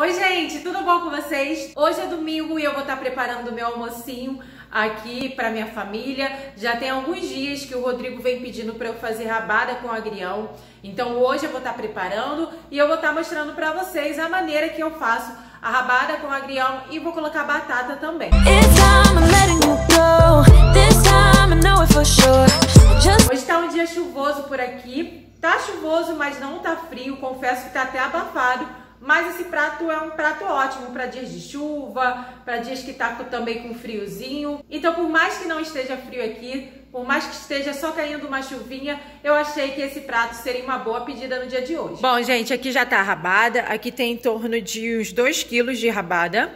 Oi, gente, tudo bom com vocês? Hoje é domingo e eu vou estar preparando o meu almocinho aqui para minha família. Já tem alguns dias que o Rodrigo vem pedindo para eu fazer rabada com agrião. Então hoje eu vou estar preparando e eu vou estar mostrando para vocês a maneira que eu faço a rabada com agrião e vou colocar batata também. Hoje tá um dia chuvoso por aqui. Tá chuvoso, mas não tá frio. Confesso que tá até abafado. Mas esse prato é um prato ótimo para dias de chuva, para dias que tá também com friozinho. Então, por mais que não esteja frio aqui, por mais que esteja só caindo uma chuvinha, eu achei que esse prato seria uma boa pedida no dia de hoje. Bom, gente, aqui já tá a rabada. Aqui tem em torno de uns 2 quilos de rabada.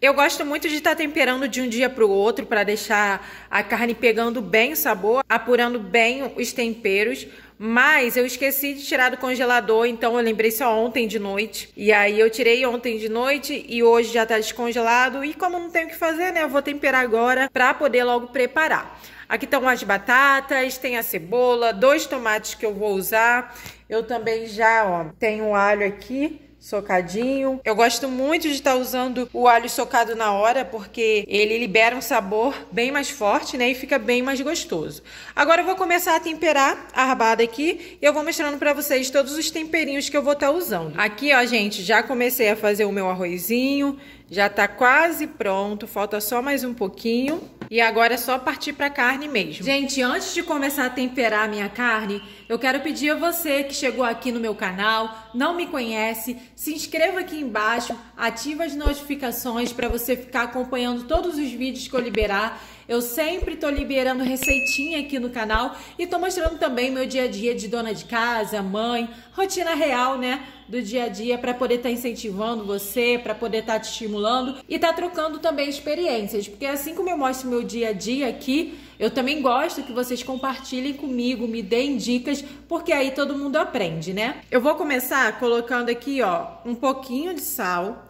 Eu gosto muito de estar tá temperando de um dia para o outro para deixar a carne pegando bem o sabor, apurando bem os temperos. Mas eu esqueci de tirar do congelador, então eu lembrei só ontem de noite. E aí eu tirei ontem de noite e hoje já tá descongelado. E como não tenho o que fazer, né? Eu vou temperar agora para poder logo preparar. Aqui estão as batatas, tem a cebola, dois tomates que eu vou usar. Eu também já, ó, tenho o alho aqui socadinho. Eu gosto muito de estar usando o alho socado na hora, porque ele libera um sabor bem mais forte, né? E fica bem mais gostoso. Agora eu vou começar a temperar a rabada aqui e eu vou mostrando para vocês todos os temperinhos que eu vou estar usando. Aqui, ó, gente, já comecei a fazer o meu arrozinho, já tá quase pronto, falta só mais um pouquinho. E agora é só partir para carne mesmo. Gente, antes de começar a temperar a minha carne, eu quero pedir a você que chegou aqui no meu canal, não me conhece, se inscreva aqui embaixo, ativa as notificações para você ficar acompanhando todos os vídeos que eu liberar. Eu sempre tô liberando receitinha aqui no canal e tô mostrando também meu dia a dia de dona de casa, mãe, rotina real, né? Do dia a dia para poder estar tá incentivando você, para poder estar tá te estimulando e tá trocando também experiências, porque assim como eu mostro meu dia a dia aqui, eu também gosto que vocês compartilhem comigo, me deem dicas, porque aí todo mundo aprende, né? Eu vou começar colocando aqui, ó, um pouquinho de sal,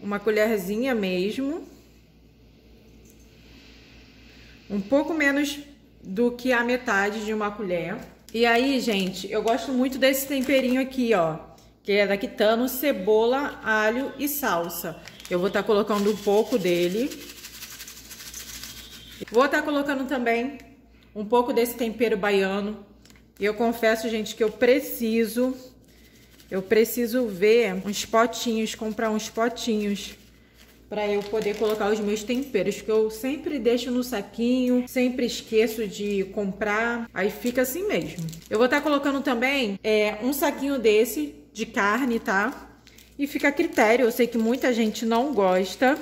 uma colherzinha mesmo um pouco menos do que a metade de uma colher. E aí, gente, eu gosto muito desse temperinho aqui, ó, que é da Quitano, cebola, alho e salsa. Eu vou estar tá colocando um pouco dele. Vou estar tá colocando também um pouco desse tempero baiano. E eu confesso, gente, que eu preciso, eu preciso ver uns potinhos, comprar uns potinhos para eu poder colocar os meus temperos, que eu sempre deixo no saquinho, sempre esqueço de comprar, aí fica assim mesmo. Eu vou estar tá colocando também é, um saquinho desse de carne, tá? E fica a critério, eu sei que muita gente não gosta.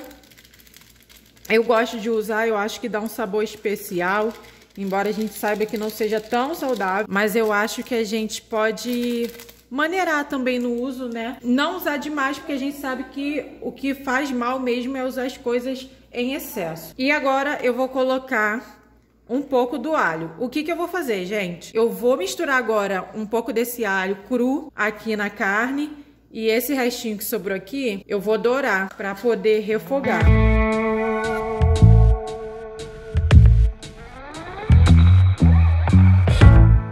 Eu gosto de usar, eu acho que dá um sabor especial. Embora a gente saiba que não seja tão saudável, mas eu acho que a gente pode maneirar também no uso, né? Não usar demais, porque a gente sabe que o que faz mal mesmo é usar as coisas em excesso. E agora eu vou colocar um pouco do alho. O que que eu vou fazer, gente? Eu vou misturar agora um pouco desse alho cru aqui na carne e esse restinho que sobrou aqui, eu vou dourar para poder refogar.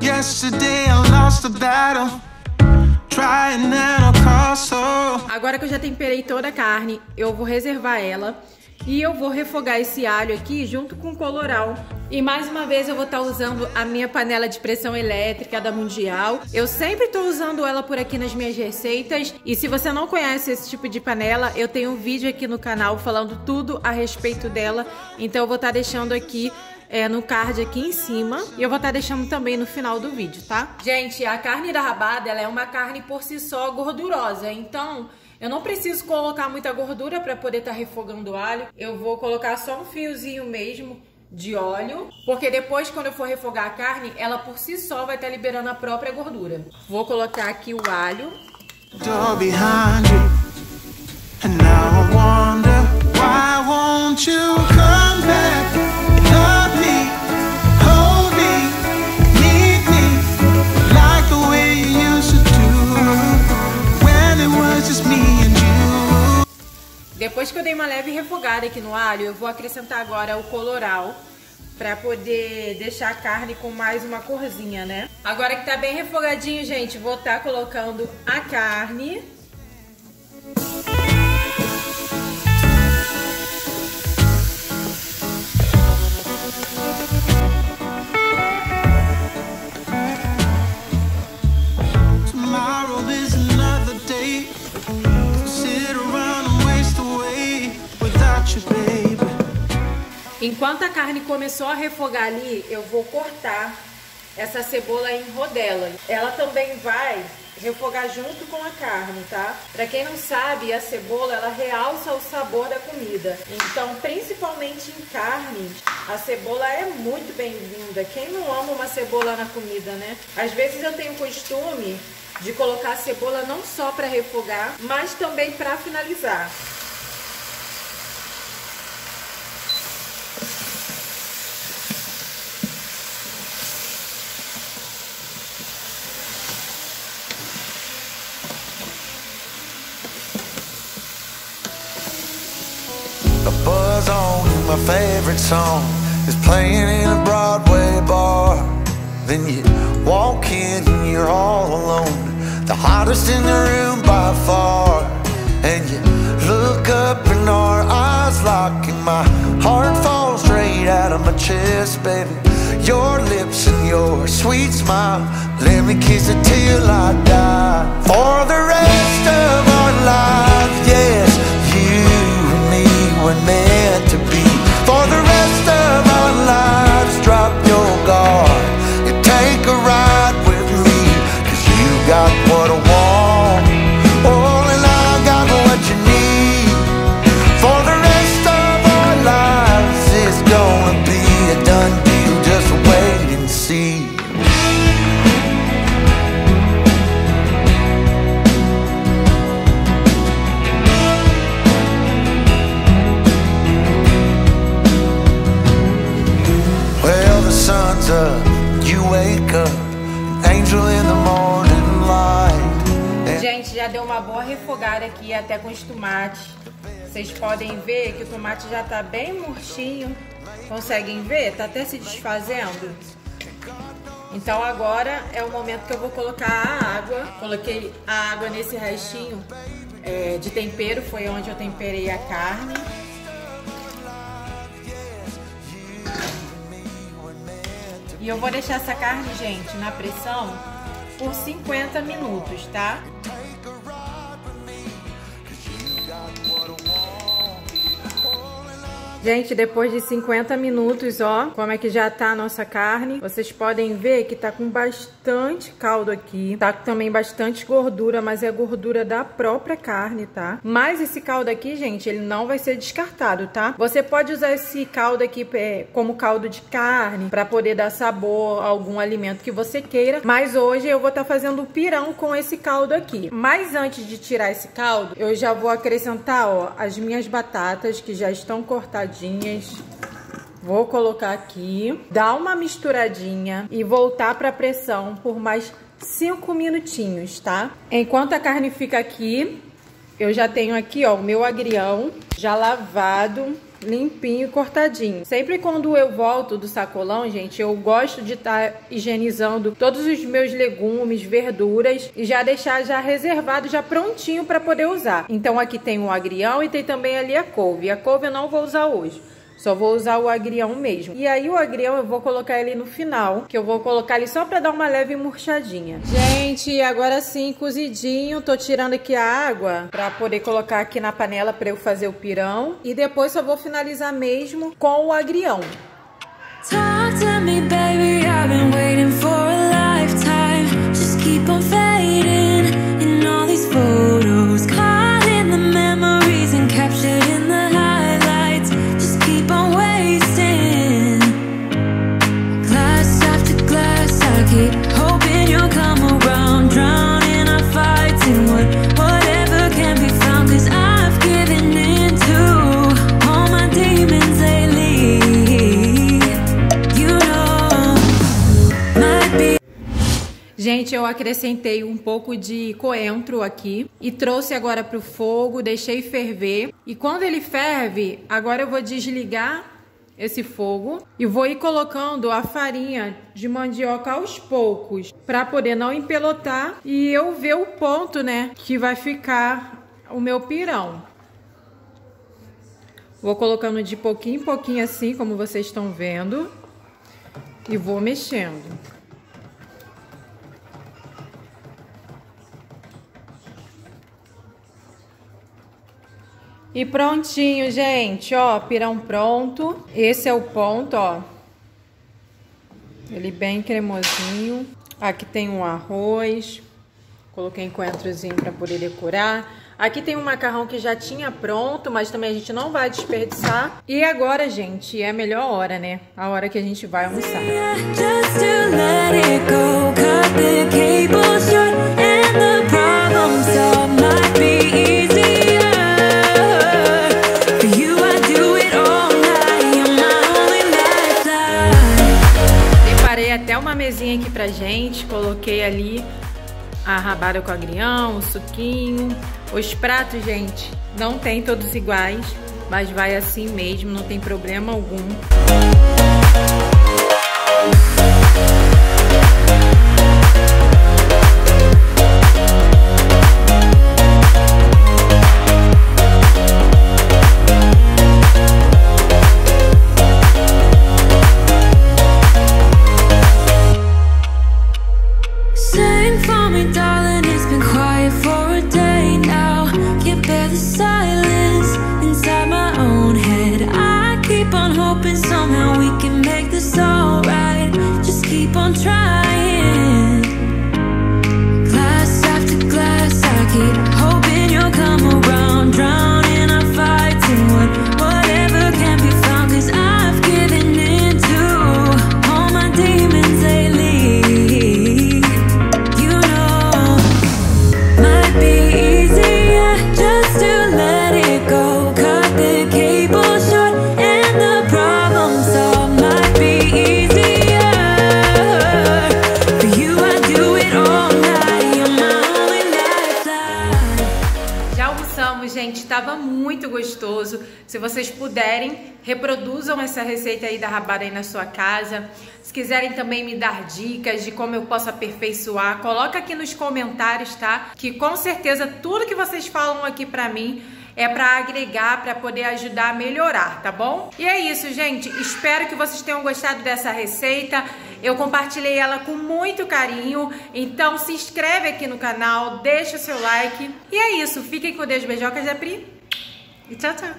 Yesterday I lost the battle Agora que eu já temperei toda a carne, eu vou reservar ela e eu vou refogar esse alho aqui junto com o coloral. E mais uma vez eu vou estar tá usando a minha panela de pressão elétrica da Mundial. Eu sempre estou usando ela por aqui nas minhas receitas. E se você não conhece esse tipo de panela, eu tenho um vídeo aqui no canal falando tudo a respeito dela. Então eu vou estar tá deixando aqui é, no card aqui em cima. E eu vou estar tá deixando também no final do vídeo, tá? Gente, a carne da rabada, ela é uma carne por si só gordurosa. Então, eu não preciso colocar muita gordura para poder estar tá refogando o alho. Eu vou colocar só um fiozinho mesmo de óleo, porque depois quando eu for refogar a carne, ela por si só vai estar tá liberando a própria gordura. Vou colocar aqui o alho. And now I wonder Depois que eu dei uma leve refogada aqui no alho, eu vou acrescentar agora o coloral para poder deixar a carne com mais uma corzinha, né? Agora que tá bem refogadinho, gente, vou estar tá colocando a carne. Enquanto a carne começou a refogar ali, eu vou cortar essa cebola em rodelas. Ela também vai refogar junto com a carne, tá? Para quem não sabe, a cebola ela realça o sabor da comida. Então, principalmente em carne, a cebola é muito bem-vinda. Quem não ama uma cebola na comida, né? Às vezes eu tenho costume de colocar a cebola não só para refogar, mas também para finalizar. Favorite song is playing in a Broadway bar. Then you walk in and you're all alone, the hottest in the room by far. And you look up and our eyes lock, and my heart falls straight out of my chest, baby. Your lips and your sweet smile, let me kiss it till I die. For the Boa refogada aqui até com os tomates. Vocês podem ver que o tomate já tá bem murchinho. Conseguem ver? Tá até se desfazendo. Então agora é o momento que eu vou colocar a água. Coloquei a água nesse restinho é, de tempero, foi onde eu temperei a carne. E eu vou deixar essa carne, gente, na pressão por 50 minutos, tá? Gente, depois de 50 minutos, ó, como é que já tá a nossa carne. Vocês podem ver que tá com bastante caldo aqui. Tá com também bastante gordura, mas é gordura da própria carne, tá? Mas esse caldo aqui, gente, ele não vai ser descartado, tá? Você pode usar esse caldo aqui é, como caldo de carne para poder dar sabor a algum alimento que você queira. Mas hoje eu vou estar tá fazendo o pirão com esse caldo aqui. Mas antes de tirar esse caldo, eu já vou acrescentar, ó, as minhas batatas que já estão cortadas Vou colocar aqui, dar uma misturadinha e voltar para pressão por mais 5 minutinhos, tá? Enquanto a carne fica aqui, eu já tenho aqui, ó, o meu agrião já lavado, limpinho cortadinho. Sempre quando eu volto do sacolão, gente, eu gosto de estar tá higienizando todos os meus legumes, verduras e já deixar já reservado, já prontinho para poder usar. Então aqui tem o agrião e tem também ali a couve. A couve eu não vou usar hoje. Só vou usar o agrião mesmo. E aí o agrião eu vou colocar ele no final, que eu vou colocar ele só pra dar uma leve murchadinha. Gente, agora sim, cozidinho. Tô tirando aqui a água pra poder colocar aqui na panela pra eu fazer o pirão. E depois só vou finalizar mesmo com o agrião. Talk to me, baby. I've been waiting for a lifetime. Just keep on acrescentei um pouco de coentro aqui e trouxe agora pro fogo, deixei ferver. E quando ele ferve, agora eu vou desligar esse fogo e vou ir colocando a farinha de mandioca aos poucos para poder não empelotar e eu ver o ponto, né, que vai ficar o meu pirão. Vou colocando de pouquinho em pouquinho assim, como vocês estão vendo, e vou mexendo. E prontinho, gente, ó, pirão pronto. Esse é o ponto, ó. Ele bem cremosinho. Aqui tem um arroz. Coloquei coentrozinho para poder decorar. Aqui tem um macarrão que já tinha pronto, mas também a gente não vai desperdiçar. E agora, gente, é a melhor hora, né? A hora que a gente vai almoçar. Just coloquei ali a rabada com agrião, o suquinho. Os pratos, gente, não tem todos iguais, mas vai assim mesmo, não tem problema algum. Sing keep on hoping somehow we can make this alright. Just keep on trying. Gente, tava muito gostoso. Se vocês puderem, reproduzam essa receita aí da rabada aí na sua casa. Se quiserem também me dar dicas de como eu posso aperfeiçoar, coloca aqui nos comentários, tá? Que com certeza tudo que vocês falam aqui pra mim é para agregar, para poder ajudar a melhorar, tá bom? E é isso, gente. Espero que vocês tenham gostado dessa receita. Eu compartilhei ela com muito carinho. Então se inscreve aqui no canal, deixa o seu like. E é isso. Fiquem com Deus, beijocas da Pri. E tchau, tchau.